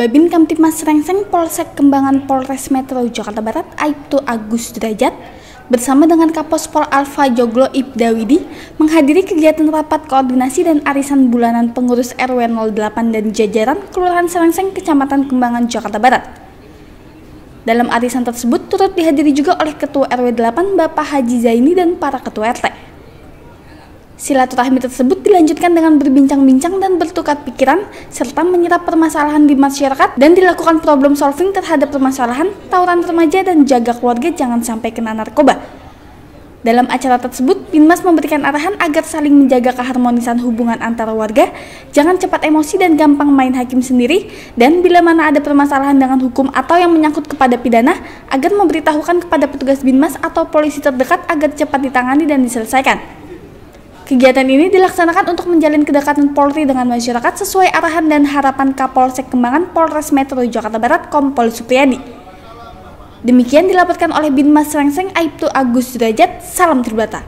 Babin Kamtipmas Rengseng Polsek Kembangan Polres Metro Jakarta Barat Aibtu Agus Derajat bersama dengan Kapospol Alfa Joglo Ibdawidi menghadiri kegiatan rapat koordinasi dan arisan bulanan pengurus RW 08 dan jajaran Kelurahan Serengseng Kecamatan Kembangan Jakarta Barat. Dalam arisan tersebut turut dihadiri juga oleh Ketua RW 8 Bapak Haji Zaini dan para Ketua RT. Silaturahmi tersebut dilanjutkan dengan berbincang-bincang dan bertukar pikiran, serta menyerap permasalahan di masyarakat dan dilakukan problem solving terhadap permasalahan tawuran remaja dan jaga keluarga jangan sampai kena narkoba. Dalam acara tersebut, Binmas memberikan arahan agar saling menjaga keharmonisan hubungan antara warga, jangan cepat emosi dan gampang main hakim sendiri, dan bila mana ada permasalahan dengan hukum atau yang menyangkut kepada pidana, agar memberitahukan kepada petugas Binmas atau polisi terdekat agar cepat ditangani dan diselesaikan. Kegiatan ini dilaksanakan untuk menjalin kedekatan Polri dengan masyarakat sesuai arahan dan harapan Kapolsek Kembangan Polres Metro Jakarta Barat Kompol Supriyadi. Demikian dilaporkan oleh Binmas Serengseng Aibtu Agus Derajat, salam terbata.